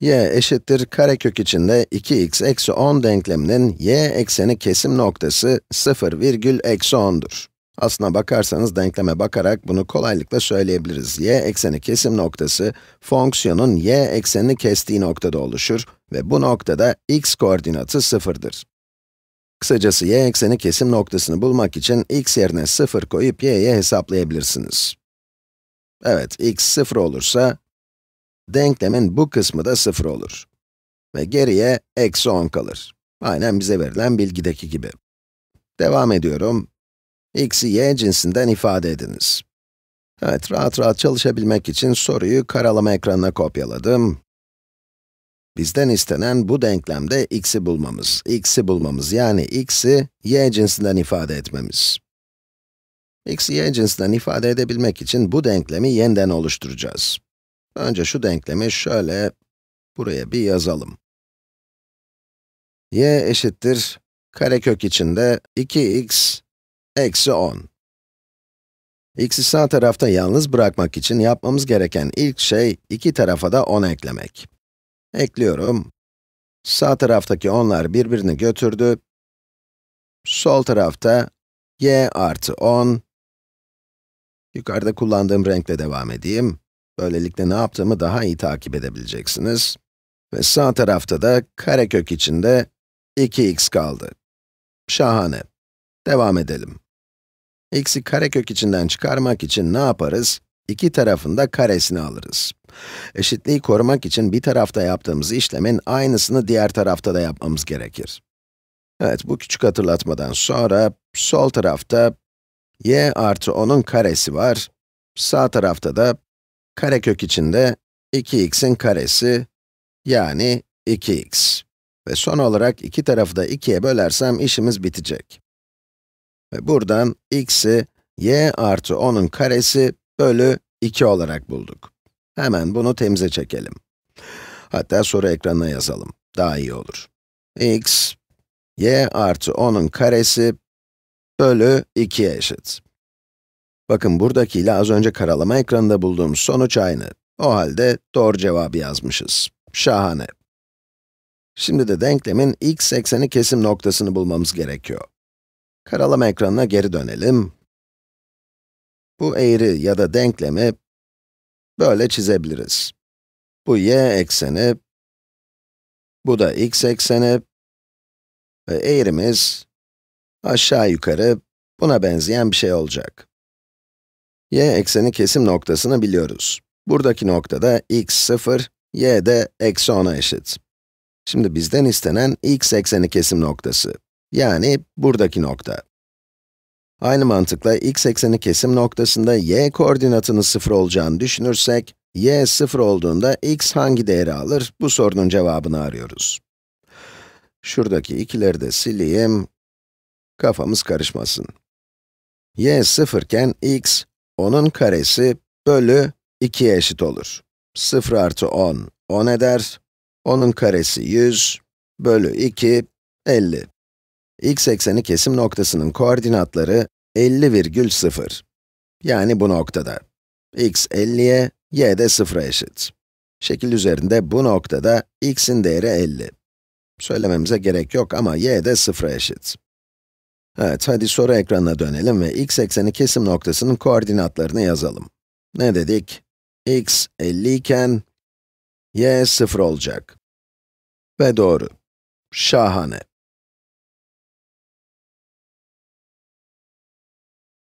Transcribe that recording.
y eşittir karekök içinde 2x eksi 10 denkleminin y ekseni kesim noktası 0 virgül eksi 10'dur. Aslına bakarsanız denkleme bakarak bunu kolaylıkla söyleyebiliriz. y ekseni kesim noktası, fonksiyonun y eksenini kestiği noktada oluşur ve bu noktada x koordinatı 0'dır. Kısacası y ekseni kesim noktasını bulmak için x yerine 0 koyup y'ye hesaplayabilirsiniz. Evet, x 0 olursa, denklemin bu kısmı da 0 olur. Ve geriye eksi 10 kalır. Aynen bize verilen bilgideki gibi. Devam ediyorum. x'i y cinsinden ifade ediniz. Evet, rahat rahat çalışabilmek için soruyu karalama ekranına kopyaladım. Bizden istenen bu denklemde x'i bulmamız, x'i bulmamız yani x'i y cinsinden ifade etmemiz. x'i y cinsinden ifade edebilmek için bu denklemi yeniden oluşturacağız. Önce şu denklemi şöyle buraya bir yazalım. y eşittir karekök içinde 2x eksi 10. x'i sağ tarafta yalnız bırakmak için yapmamız gereken ilk şey iki tarafa da 10 eklemek. Ekliyorum. Sağ taraftaki 10'lar birbirini götürdü. Sol tarafta y artı 10. Yukarıda kullandığım renkle devam edeyim. Böylelikle ne yaptığımı daha iyi takip edebileceksiniz. Ve sağ tarafta da karekök içinde 2x kaldı. Şahane. Devam edelim. x'i karekök içinden çıkarmak için ne yaparız? İki tarafında karesini alırız. Eşitliği korumak için bir tarafta yaptığımız işlemin aynısını diğer tarafta da yapmamız gerekir. Evet, bu küçük hatırlatmadan sonra, sol tarafta y artı 10'un karesi var. Sağ tarafta da karekök içinde 2x'in karesi, yani 2x. Ve son olarak iki tarafı da 2'ye bölersem işimiz bitecek. Ve buradan x'i y artı 10'un karesi bölü 2 olarak bulduk. Hemen bunu temize çekelim. Hatta soru ekranına yazalım. Daha iyi olur. x, y artı 10'un karesi bölü 2'ye eşit. Bakın buradakiyle az önce karalama ekranında bulduğumuz sonuç aynı. O halde doğru cevabı yazmışız. Şahane. Şimdi de denklemin x ekseni kesim noktasını bulmamız gerekiyor. Karalama ekranına geri dönelim. Bu eğri ya da denklemi böyle çizebiliriz. Bu y ekseni, bu da x ekseni ve eğrimiz aşağı yukarı buna benzeyen bir şey olacak. Y ekseni kesim noktasını biliyoruz. Buradaki noktada x 0, y de eksi 10'a eşit. Şimdi bizden istenen x ekseni kesim noktası. Yani buradaki nokta. Aynı mantıkla x ekseni kesim noktasında y koordinatının 0 olacağını düşünürsek, y 0 olduğunda x hangi değeri alır? Bu sorunun cevabını arıyoruz. Şuradaki ikileri de sileyim. Kafamız karışmasın. y 0 iken x, 10'un karesi bölü 2'ye eşit olur. 0 artı 10, 10 eder. 10'un karesi 100, bölü 2, 50 x ekseni kesim noktasının koordinatları 50,0. Yani bu noktada. x 50'ye, y de 0'a eşit. Şekil üzerinde bu noktada x'in değeri 50. Söylememize gerek yok ama y de 0'a eşit. Evet, hadi soru ekranına dönelim ve x ekseni kesim noktasının koordinatlarını yazalım. Ne dedik? x 50 iken, y 0 olacak. Ve doğru. Şahane.